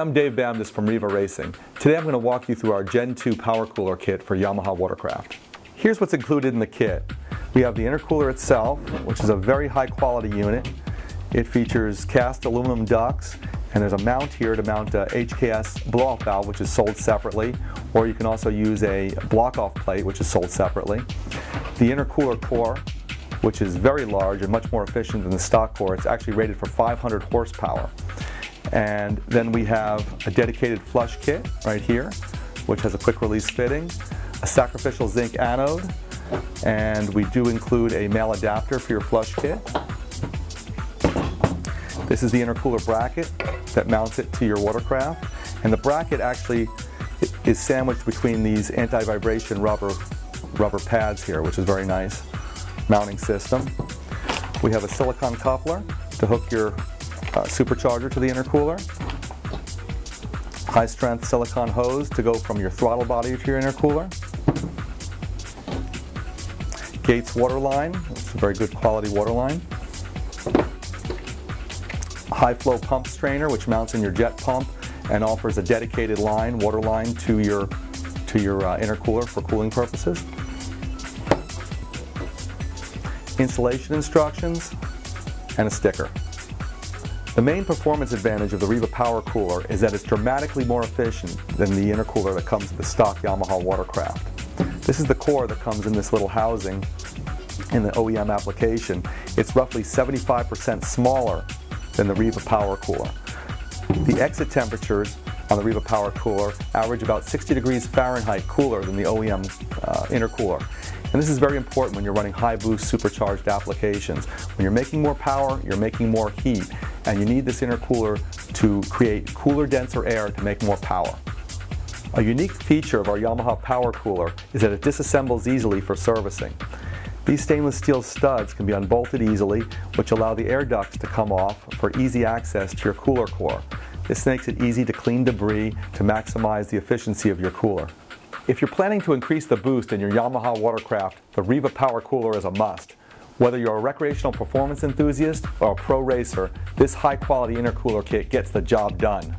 I'm Dave Bamdis from Riva Racing. Today I'm going to walk you through our Gen 2 power cooler kit for Yamaha Watercraft. Here's what's included in the kit. We have the intercooler itself, which is a very high quality unit. It features cast aluminum ducts and there's a mount here to mount a HKS blow-off valve which is sold separately or you can also use a block-off plate which is sold separately. The intercooler core which is very large and much more efficient than the stock core. It's actually rated for 500 horsepower. And then we have a dedicated flush kit right here, which has a quick release fitting, a sacrificial zinc anode, and we do include a male adapter for your flush kit. This is the intercooler bracket that mounts it to your watercraft. And the bracket actually is sandwiched between these anti-vibration rubber, rubber pads here, which is very nice mounting system. We have a silicon coupler to hook your uh, supercharger to the intercooler. High strength silicon hose to go from your throttle body to your intercooler. Gates water line, it's a very good quality water line. High flow pump strainer which mounts in your jet pump and offers a dedicated line, water line to your, to your uh, intercooler for cooling purposes. Installation instructions and a sticker. The main performance advantage of the Riva Power Cooler is that it's dramatically more efficient than the intercooler that comes with the stock Yamaha watercraft. This is the core that comes in this little housing in the OEM application. It's roughly 75% smaller than the Riva Power Cooler. The exit temperatures on the Riva Power Cooler average about 60 degrees Fahrenheit cooler than the OEM uh, intercooler. And this is very important when you're running high boost supercharged applications. When you're making more power, you're making more heat, and you need this intercooler to create cooler, denser air to make more power. A unique feature of our Yamaha Power Cooler is that it disassembles easily for servicing. These stainless steel studs can be unbolted easily, which allow the air ducts to come off for easy access to your cooler core. This makes it easy to clean debris to maximize the efficiency of your cooler. If you're planning to increase the boost in your Yamaha watercraft, the Riva Power Cooler is a must. Whether you're a recreational performance enthusiast or a pro racer, this high quality intercooler kit gets the job done.